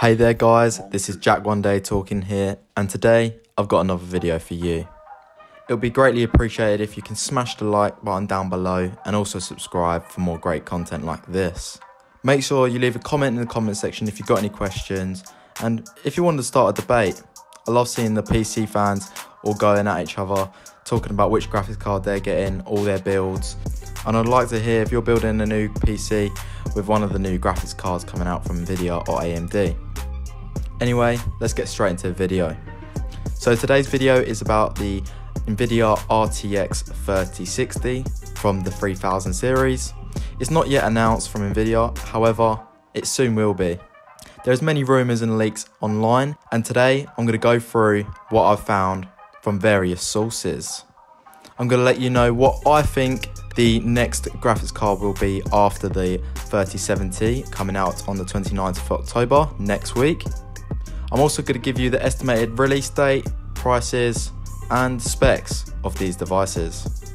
Hey there guys, this is Jack One Day talking here and today I've got another video for you. It would be greatly appreciated if you can smash the like button down below and also subscribe for more great content like this. Make sure you leave a comment in the comment section if you've got any questions and if you want to start a debate. I love seeing the PC fans all going at each other, talking about which graphics card they're getting, all their builds. And I'd like to hear if you're building a new PC with one of the new graphics cards coming out from Nvidia or AMD. Anyway, let's get straight into the video. So today's video is about the Nvidia RTX 3060 from the 3000 series. It's not yet announced from Nvidia, however, it soon will be. There's many rumours and leaks online, and today I'm going to go through what I've found from various sources. I'm going to let you know what I think the next graphics card will be after the 3070 coming out on the 29th of October next week. I'm also going to give you the estimated release date, prices, and specs of these devices.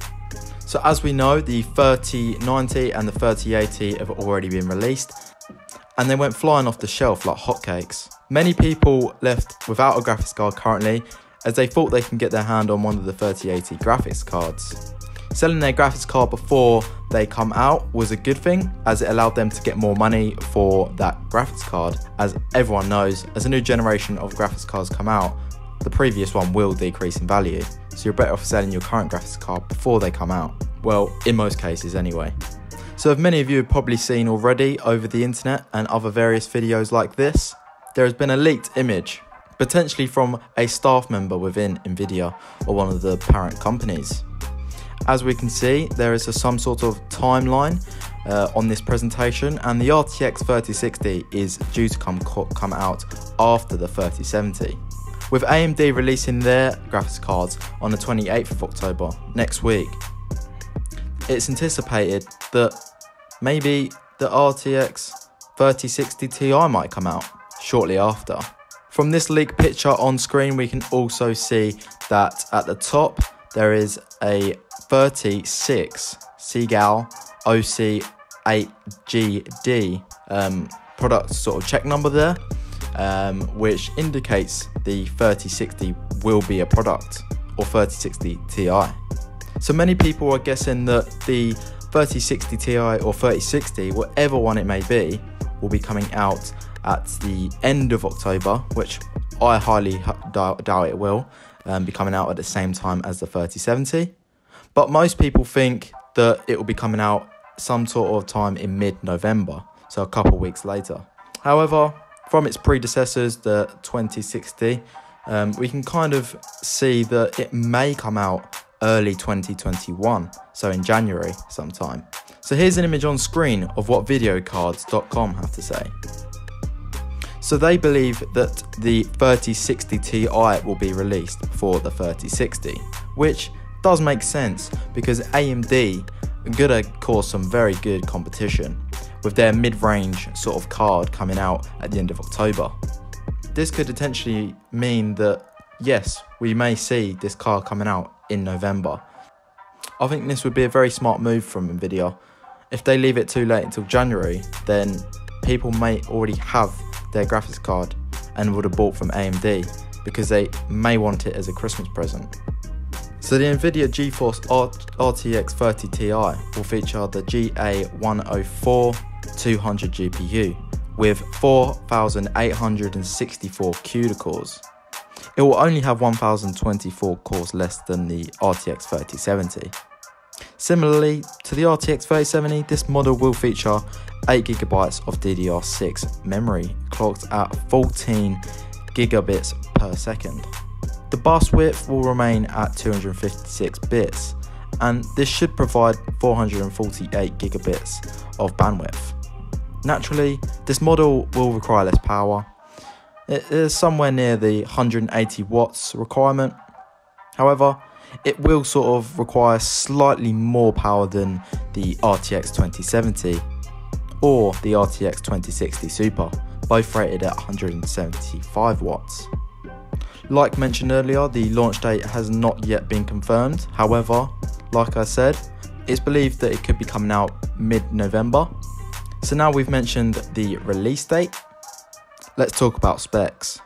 So as we know, the 3090 and the 3080 have already been released, and they went flying off the shelf like hotcakes. Many people left without a graphics card currently, as they thought they can get their hand on one of the 3080 graphics cards. Selling their graphics card before they come out was a good thing as it allowed them to get more money for that graphics card. As everyone knows, as a new generation of graphics cards come out, the previous one will decrease in value. So you're better off selling your current graphics card before they come out. Well, in most cases anyway. So as many of you have probably seen already over the internet and other various videos like this, there has been a leaked image, potentially from a staff member within Nvidia or one of the parent companies. As we can see, there is a, some sort of timeline uh, on this presentation, and the RTX 3060 is due to come come out after the 3070. With AMD releasing their graphics cards on the 28th of October next week, it's anticipated that maybe the RTX 3060 Ti might come out shortly after. From this leak picture on screen, we can also see that at the top there is a 36 Seagull OC8GD um, product sort of check number there, um, which indicates the 3060 will be a product or 3060 Ti. So many people are guessing that the 3060 Ti or 3060, whatever one it may be, will be coming out at the end of October, which I highly doubt it will um, be coming out at the same time as the 3070. But most people think that it will be coming out some sort of time in mid November, so a couple weeks later. However, from its predecessors, the 2060, um, we can kind of see that it may come out early 2021, so in January sometime. So here's an image on screen of what videocardz.com have to say. So they believe that the 3060 Ti will be released before the 3060, which does make sense because AMD are gonna cause some very good competition with their mid-range sort of card coming out at the end of October. This could potentially mean that yes, we may see this card coming out in November. I think this would be a very smart move from Nvidia. If they leave it too late until January, then people may already have their graphics card and would have bought from AMD because they may want it as a Christmas present. So the Nvidia GeForce RTX 30 Ti will feature the GA104 200 GPU with 4,864 CUDA cores. It will only have 1,024 cores less than the RTX 3070. Similarly to the RTX 3070, this model will feature 8GB of DDR6 memory clocked at 14 gigabits per second. The bus width will remain at 256 bits, and this should provide 448 gigabits of bandwidth. Naturally, this model will require less power. It is somewhere near the 180 watts requirement. However, it will sort of require slightly more power than the RTX 2070 or the RTX 2060 Super, both rated at 175 watts. Like mentioned earlier, the launch date has not yet been confirmed. However, like I said, it's believed that it could be coming out mid November. So now we've mentioned the release date. let's talk about specs.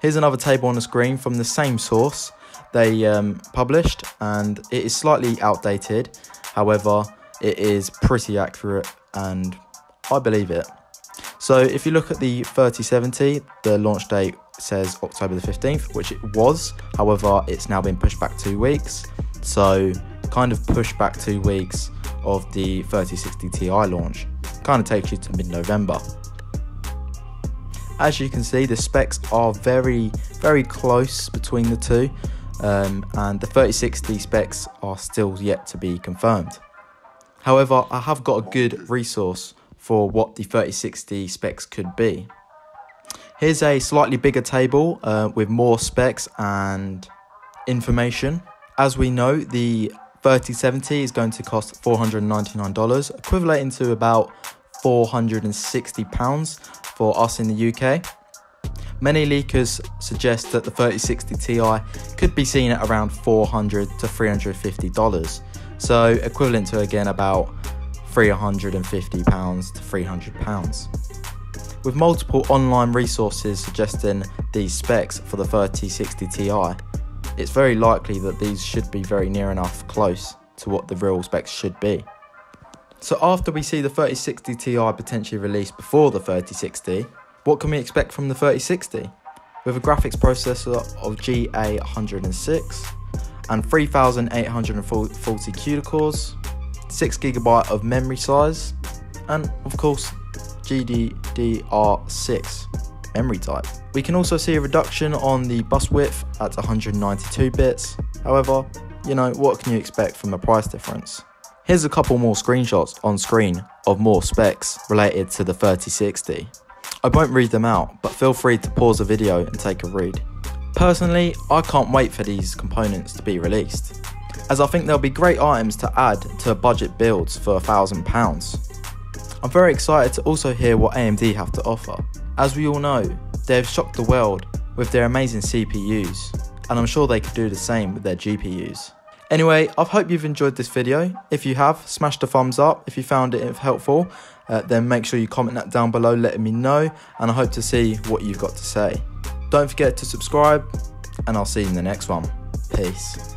Here's another table on the screen from the same source they um, published, and it is slightly outdated. However, it is pretty accurate, and I believe it. So, if you look at the 3070, the launch date says October the 15th, which it was. However, it's now been pushed back two weeks. So, kind of pushed back two weeks of the 3060 Ti launch. Kind of takes you to mid November. As you can see, the specs are very, very close between the two, um, and the 3060 specs are still yet to be confirmed. However, I have got a good resource for what the 3060 specs could be. Here's a slightly bigger table uh, with more specs and information. As we know, the 3070 is going to cost $499, equivalent to about £460 for us in the UK. Many leakers suggest that the 3060 Ti could be seen at around 400 to $350, so equivalent to again about £350 to £300. With multiple online resources suggesting these specs for the 3060 Ti, it's very likely that these should be very near enough close to what the real specs should be. So after we see the 3060 Ti potentially released before the 3060, what can we expect from the 3060? With a graphics processor of GA106 and 3840 CUDA cores, 6GB of memory size, and of course GDDR6 memory type. We can also see a reduction on the bus width at 192 bits. However, you know, what can you expect from the price difference? Here's a couple more screenshots on screen of more specs related to the 3060. I won't read them out, but feel free to pause the video and take a read. Personally, I can't wait for these components to be released, as I think there'll be great items to add to budget builds for a thousand pounds. I'm very excited to also hear what AMD have to offer. As we all know, they've shocked the world with their amazing CPUs, and I'm sure they could do the same with their GPUs. Anyway, I hope you've enjoyed this video. If you have, smash the thumbs up. If you found it helpful, uh, then make sure you comment that down below letting me know, and I hope to see what you've got to say. Don't forget to subscribe, and I'll see you in the next one. Peace.